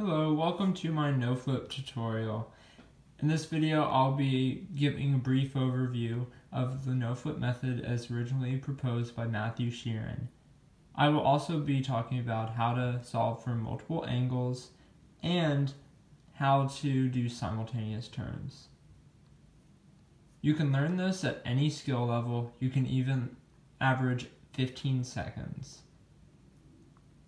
Hello, welcome to my no-flip tutorial. In this video, I'll be giving a brief overview of the no-flip method as originally proposed by Matthew Sheerin. I will also be talking about how to solve from multiple angles and how to do simultaneous turns. You can learn this at any skill level. You can even average 15 seconds.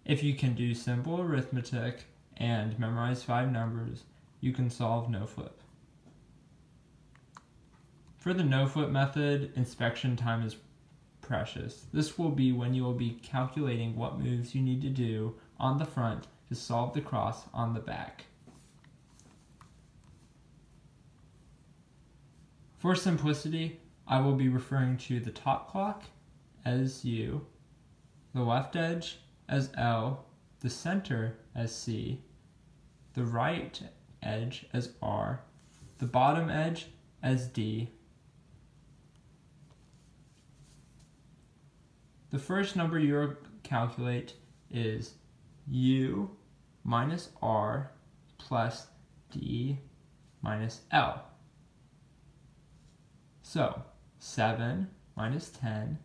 If you can do simple arithmetic and memorize five numbers, you can solve no-flip. For the no-flip method, inspection time is precious. This will be when you will be calculating what moves you need to do on the front to solve the cross on the back. For simplicity, I will be referring to the top clock as U, the left edge as L, the center as C, the right edge as R, the bottom edge as D. The first number you'll calculate is U minus R plus D minus L. So, 7 minus 10,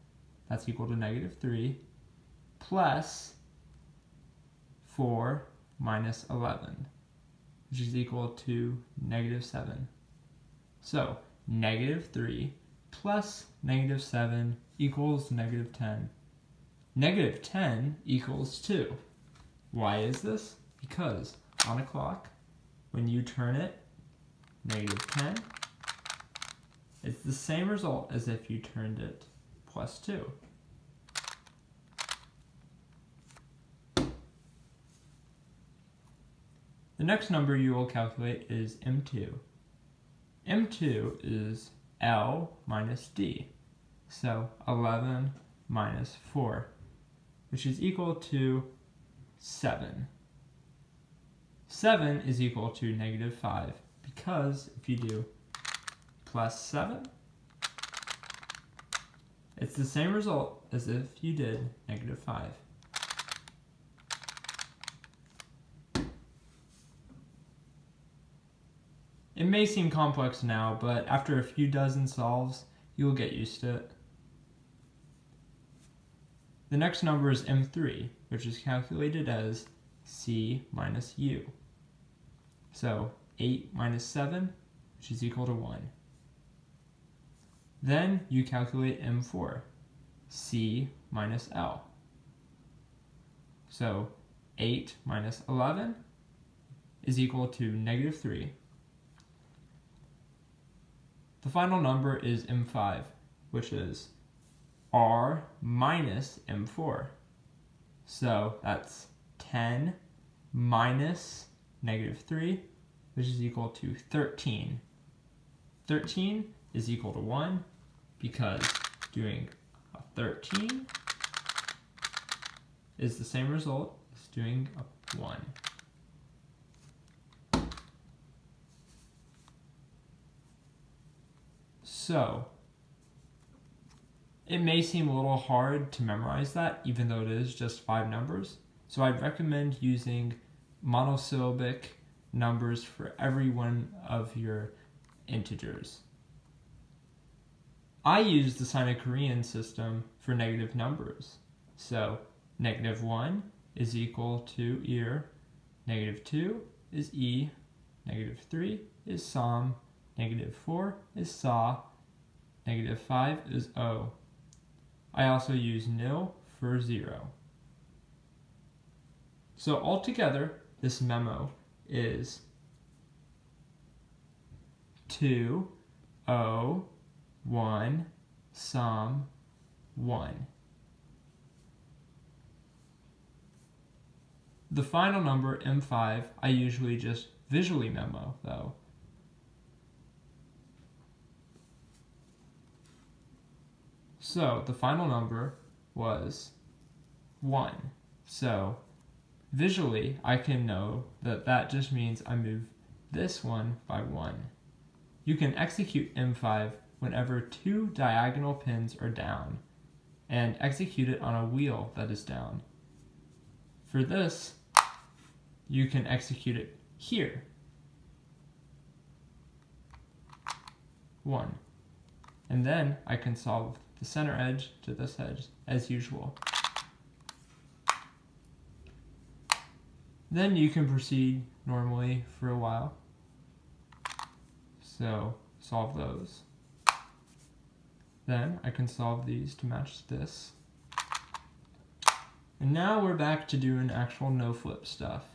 that's equal to negative 3, plus 4 minus 11, which is equal to negative 7. So, negative 3 plus negative 7 equals negative 10. Negative 10 equals 2. Why is this? Because on a clock, when you turn it negative 10, it's the same result as if you turned it plus 2. The next number you will calculate is M2. M2 is L minus D. So 11 minus 4, which is equal to 7. 7 is equal to negative 5 because if you do plus 7, it's the same result as if you did negative 5. It may seem complex now, but after a few dozen solves, you will get used to it. The next number is M3, which is calculated as C minus U. So 8 minus 7, which is equal to 1. Then you calculate M4, C minus L. So 8 minus 11 is equal to negative 3. The final number is M5, which is R minus M4. So that's 10 minus negative 3, which is equal to 13. 13 is equal to 1 because doing a 13 is the same result as doing a 1. So, it may seem a little hard to memorize that, even though it is just five numbers. So I'd recommend using monosyllabic numbers for every one of your integers. I use the Sino-Korean system for negative numbers. So negative 1 is equal to ear, negative 2 is e, negative 3 is som, negative 4 is saw, negative 5 is o. I also use nil for 0. So altogether, this memo is 2, o, 1, som, 1. The final number, M5, I usually just visually memo, though. So the final number was 1. So visually, I can know that that just means I move this one by 1. You can execute M5 whenever two diagonal pins are down, and execute it on a wheel that is down. For this, you can execute it here. One. And then I can solve the center edge to this edge as usual. Then you can proceed normally for a while. So solve those. Then I can solve these to match this. And now we're back to doing actual no-flip stuff.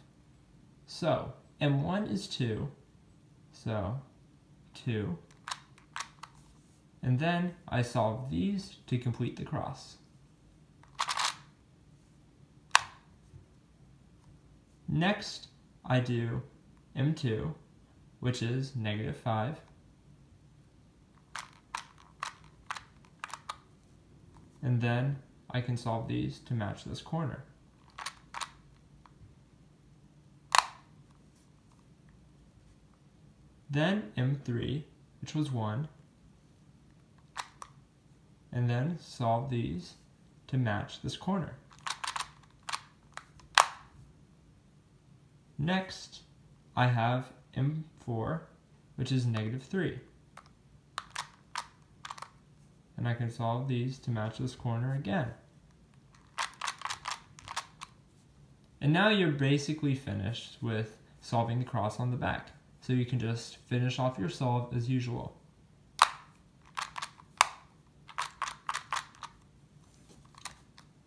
So, M1 is 2, so 2. And then I solve these to complete the cross. Next, I do M2, which is negative 5. And then I can solve these to match this corner. Then M3, which was 1, and then solve these to match this corner. Next, I have M4, which is negative 3. And I can solve these to match this corner again. And now you're basically finished with solving the cross on the back. So you can just finish off your solve as usual.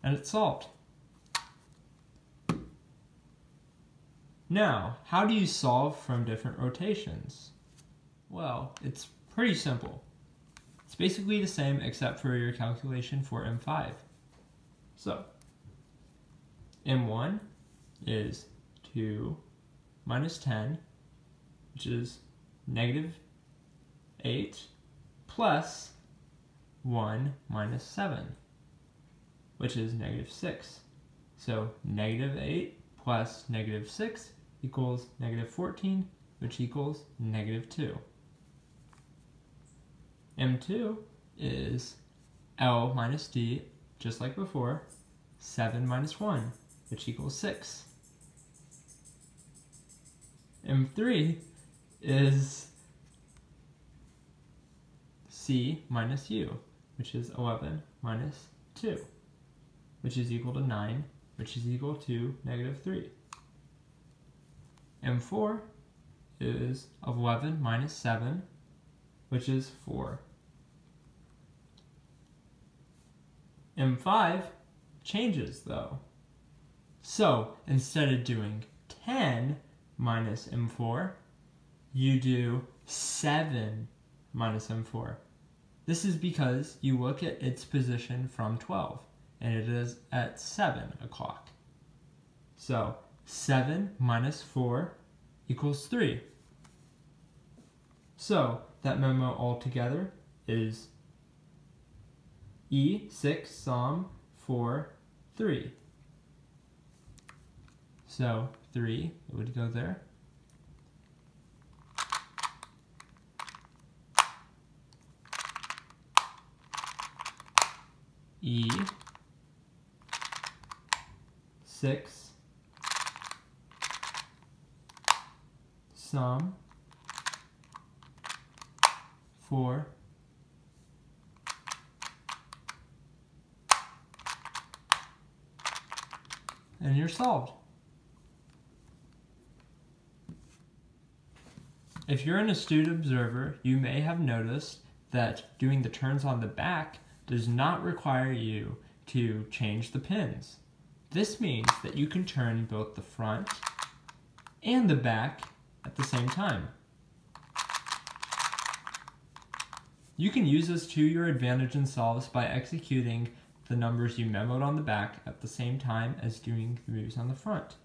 And it's solved. Now, how do you solve from different rotations? Well, it's pretty simple. It's basically the same except for your calculation for M5. So, M1 is 2 minus 10, which is negative 8, plus 1 minus 7, which is negative 6. So negative 8 plus negative 6 equals negative 14, which equals negative 2. M2 is L minus D, just like before, 7 minus 1, which equals 6. M3 is C minus U, which is 11 minus 2, which is equal to 9, which is equal to negative 3. M4 is 11 minus 7, which is 4. M5 changes though. So instead of doing 10 minus M4, you do 7 minus M4. This is because you look at its position from 12, and it is at 7 o'clock. So 7 minus 4 equals 3. So that memo altogether is E6 sum 4, 3. So 3, it would go there. E 6 sum 4 and you're solved. If you're an astute observer, you may have noticed that doing the turns on the back does not require you to change the pins. This means that you can turn both the front and the back at the same time. You can use this to your advantage in solves by executing the numbers you memoed on the back at the same time as doing the moves on the front.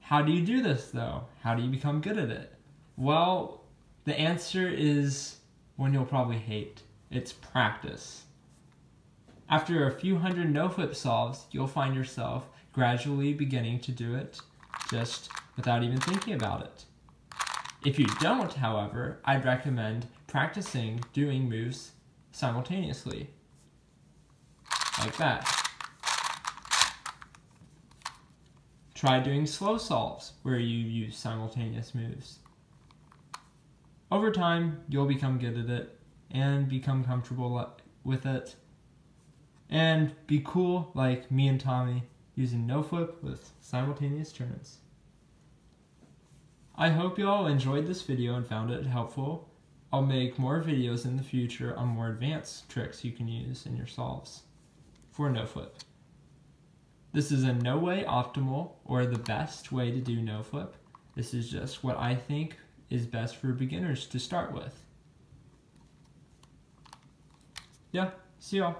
How do you do this though? How do you become good at it? Well, the answer is one you'll probably hate. It's practice. After a few hundred no-flip solves, you'll find yourself gradually beginning to do it just without even thinking about it. If you don't, however, I'd recommend practicing doing moves simultaneously. Like that. Try doing slow solves where you use simultaneous moves. Over time, you'll become good at it and become comfortable with it and be cool like me and Tommy using no flip with simultaneous turns. I hope y'all enjoyed this video and found it helpful. I'll make more videos in the future on more advanced tricks you can use in your solves for no flip. This is in no way optimal or the best way to do no flip. This is just what I think is best for beginners to start with. Yeah, see y'all.